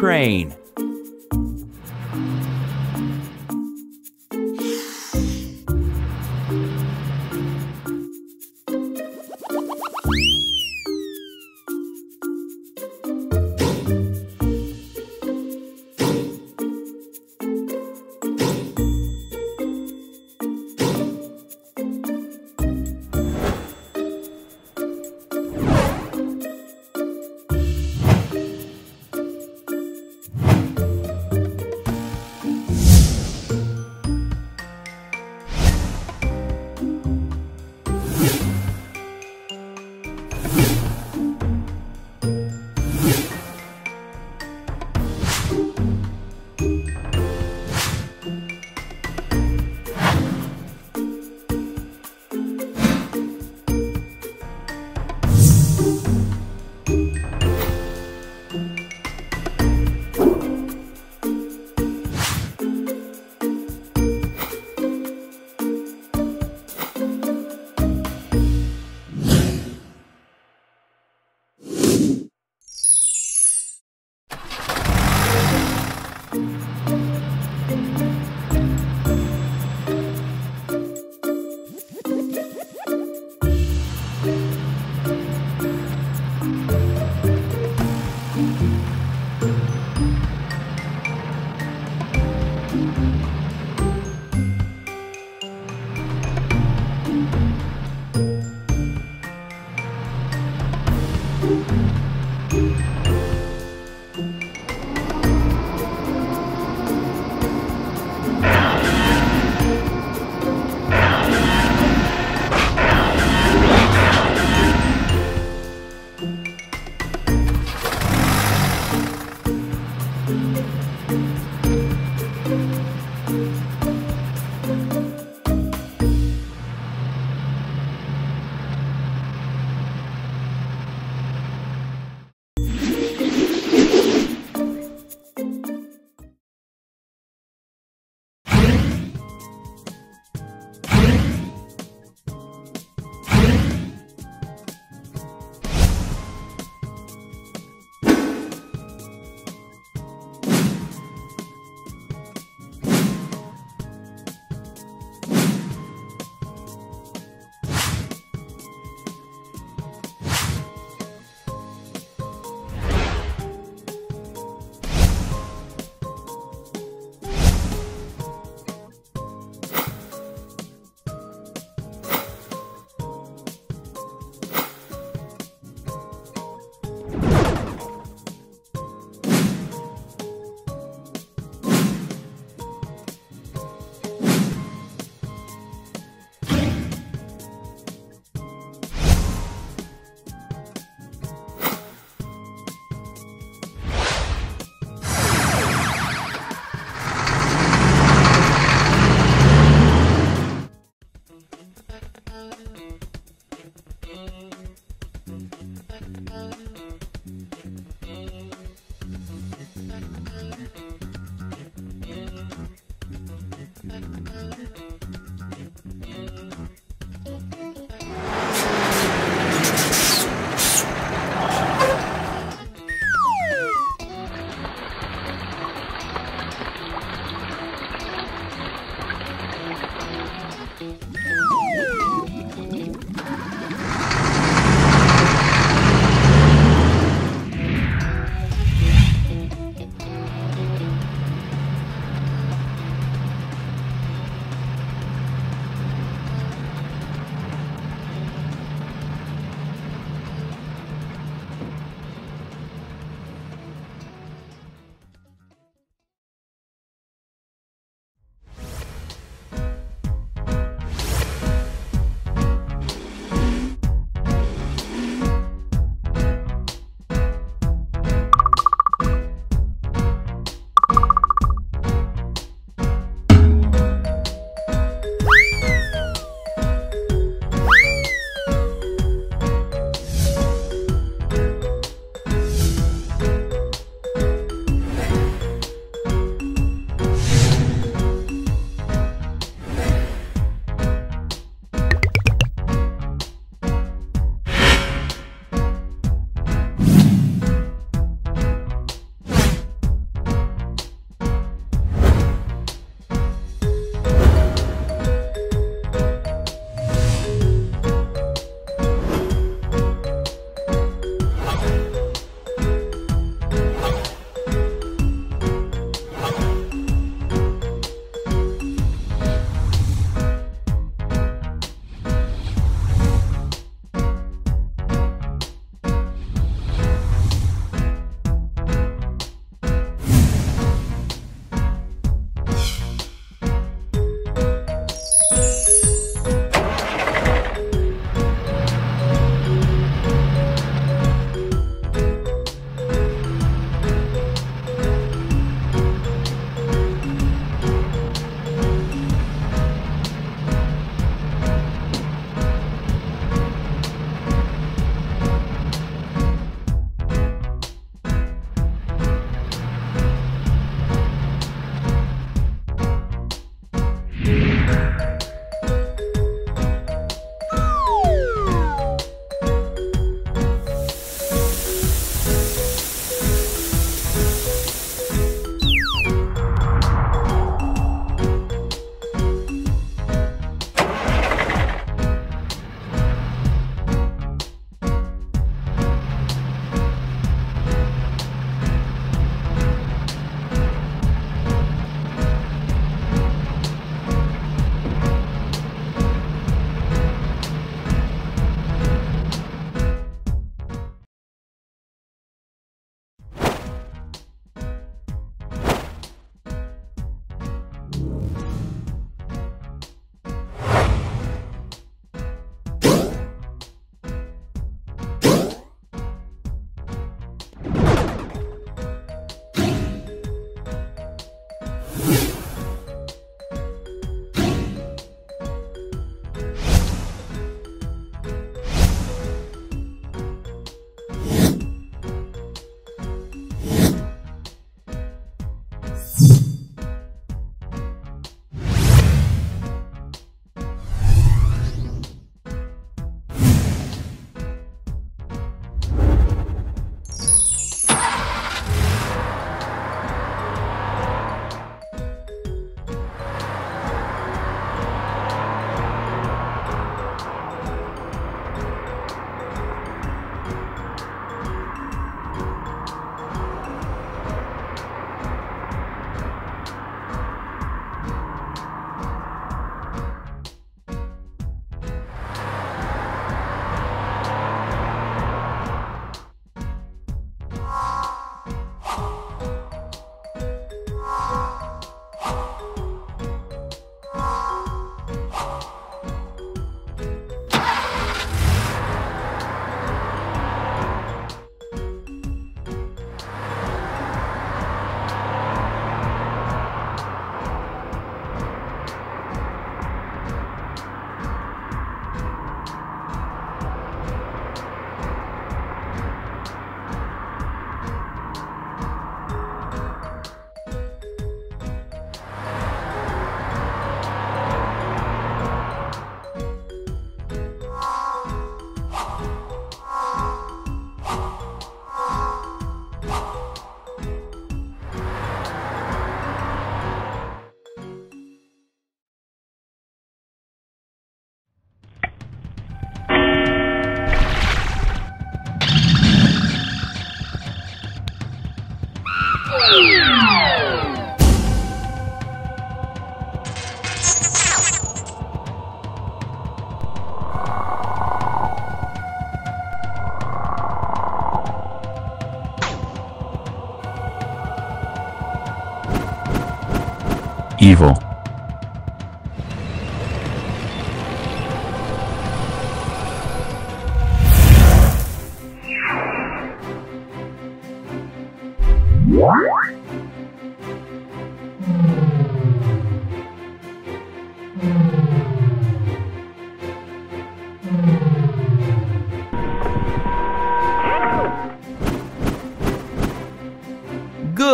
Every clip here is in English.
crane.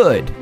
Good.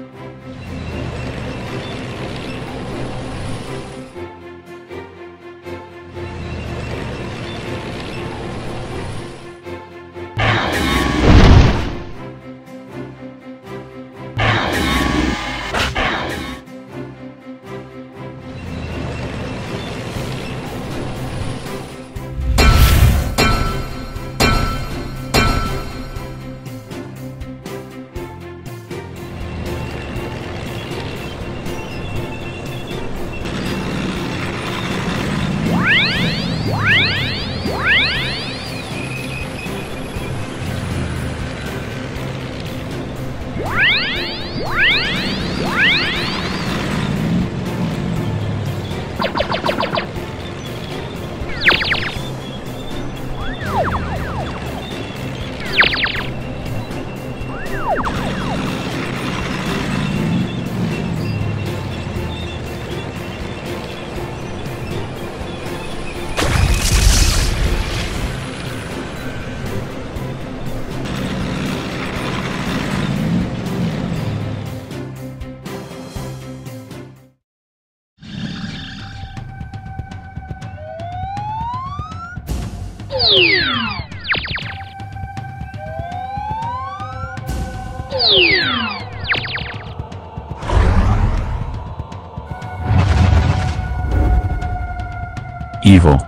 Evil.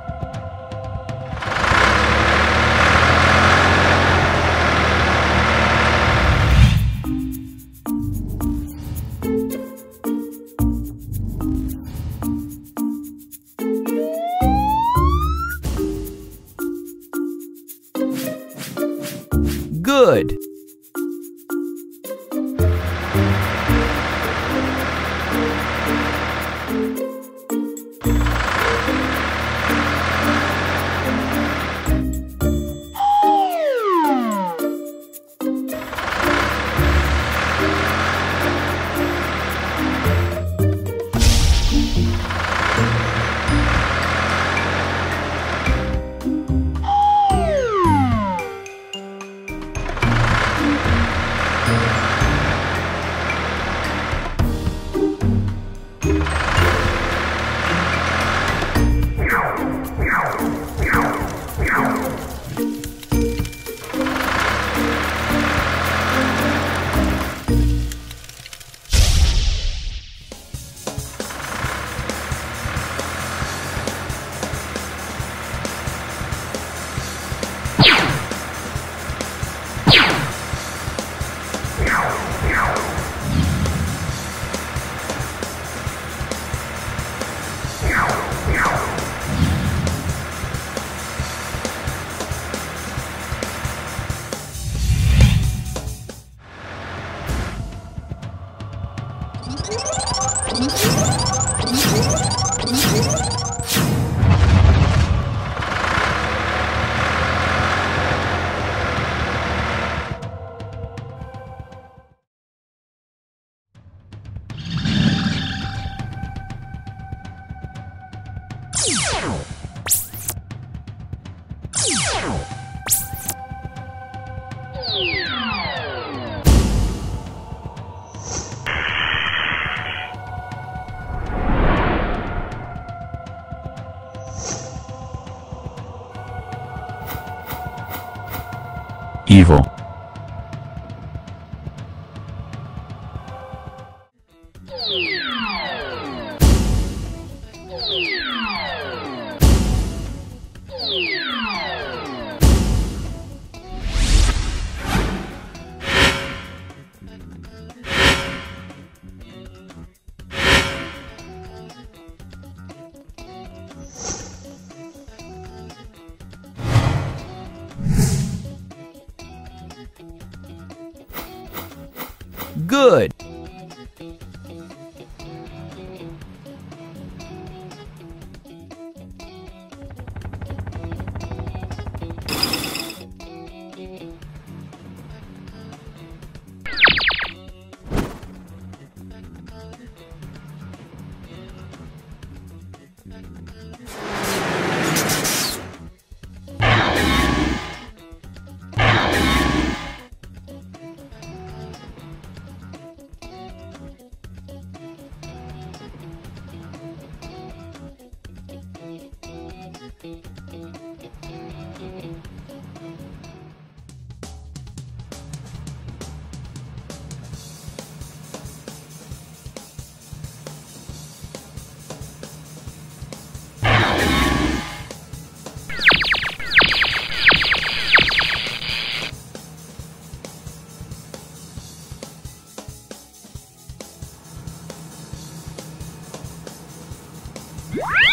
Good.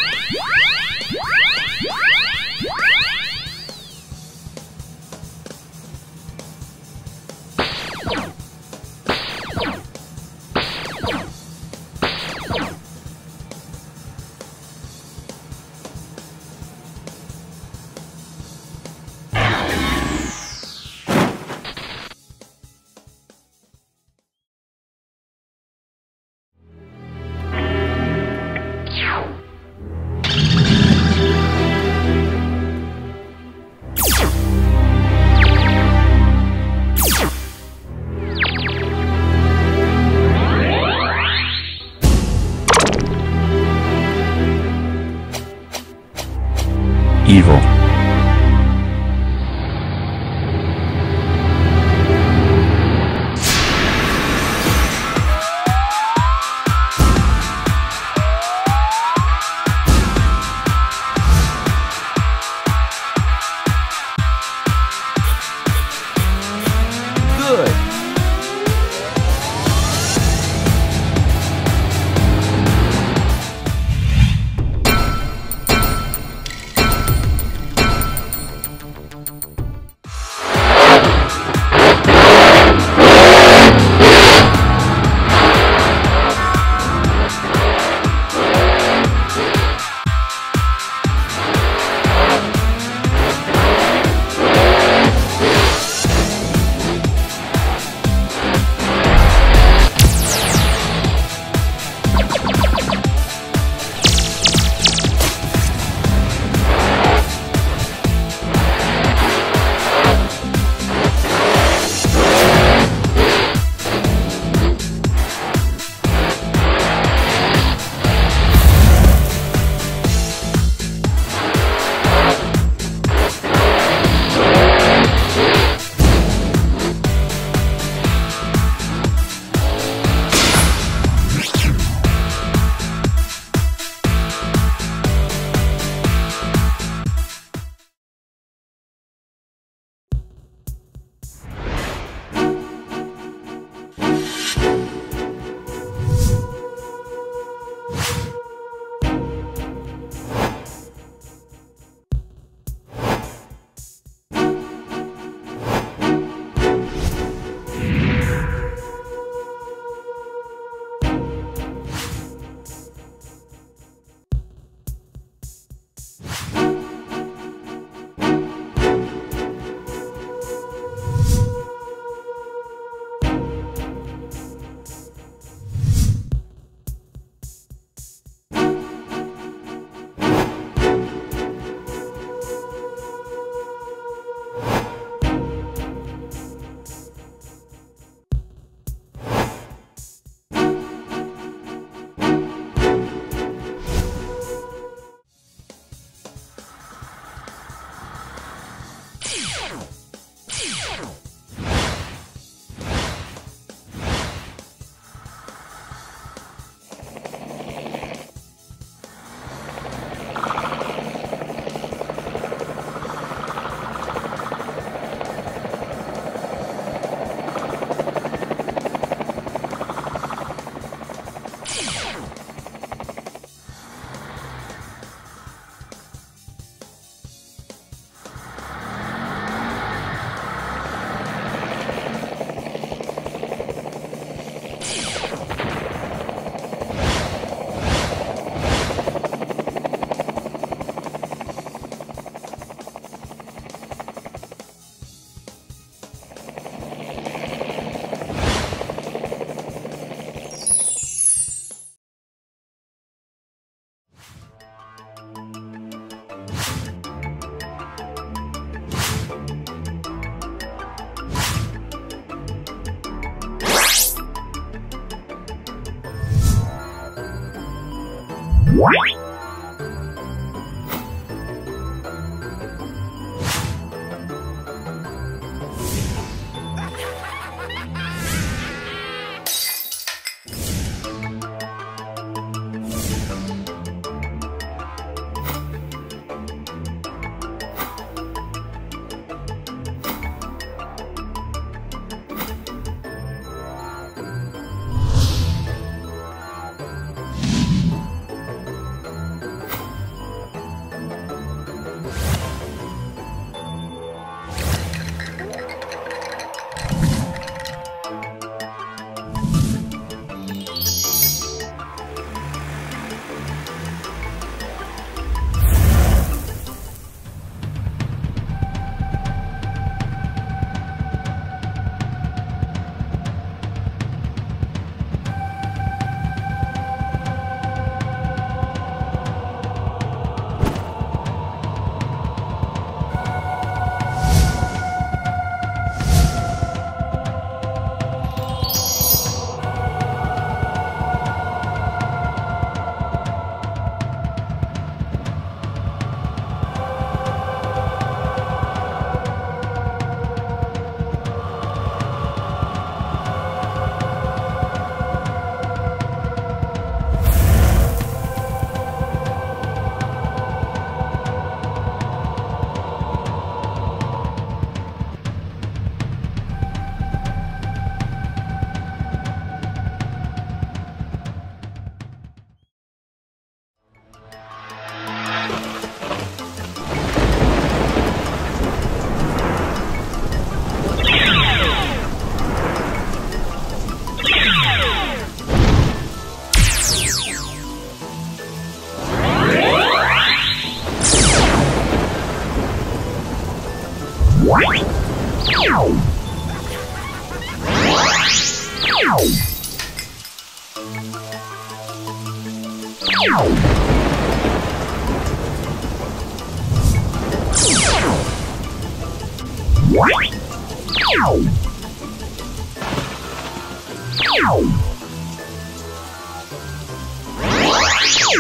What?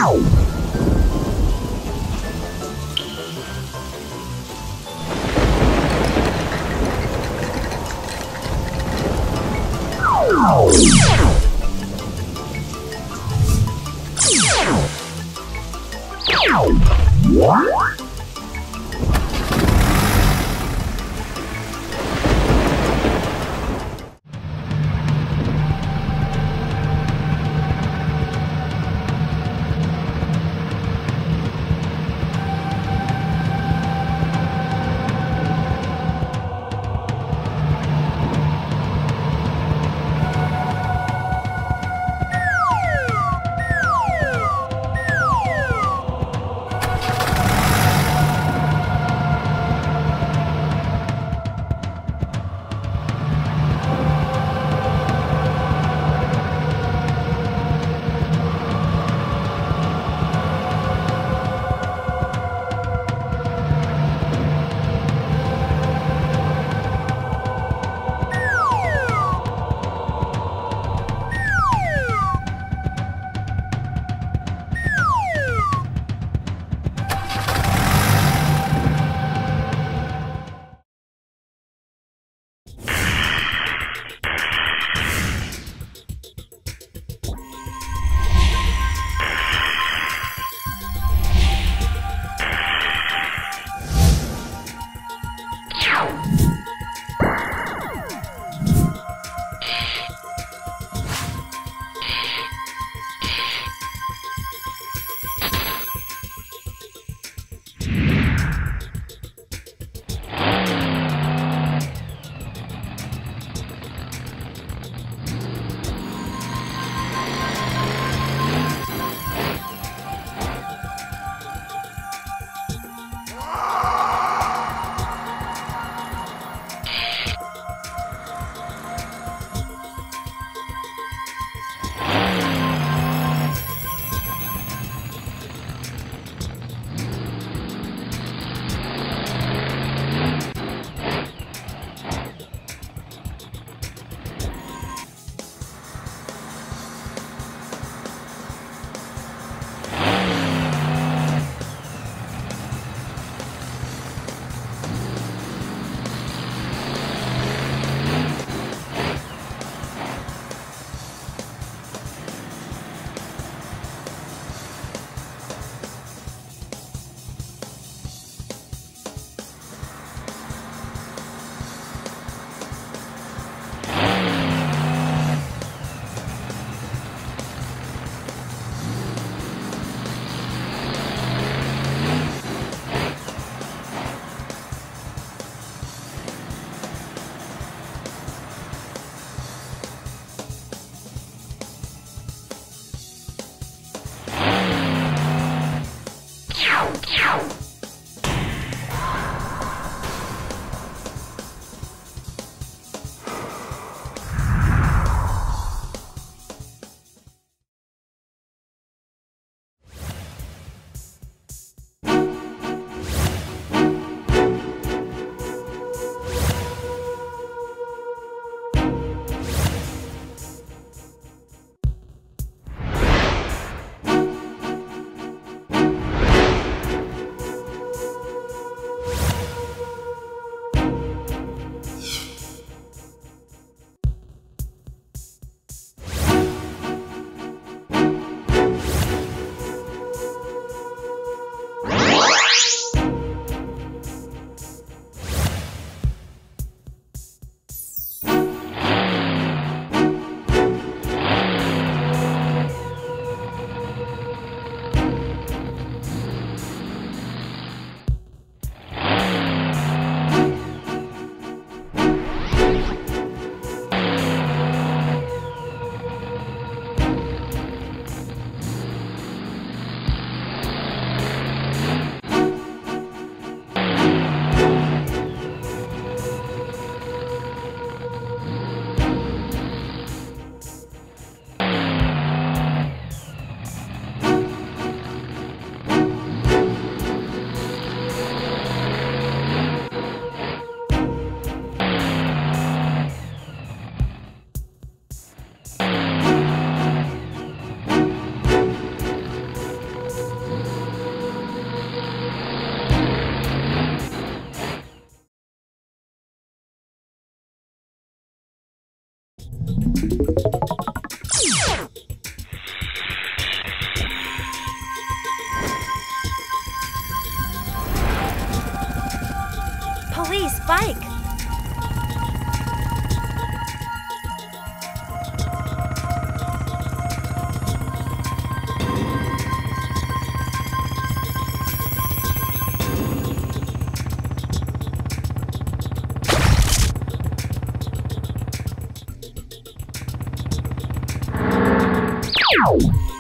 Ow! Tchau.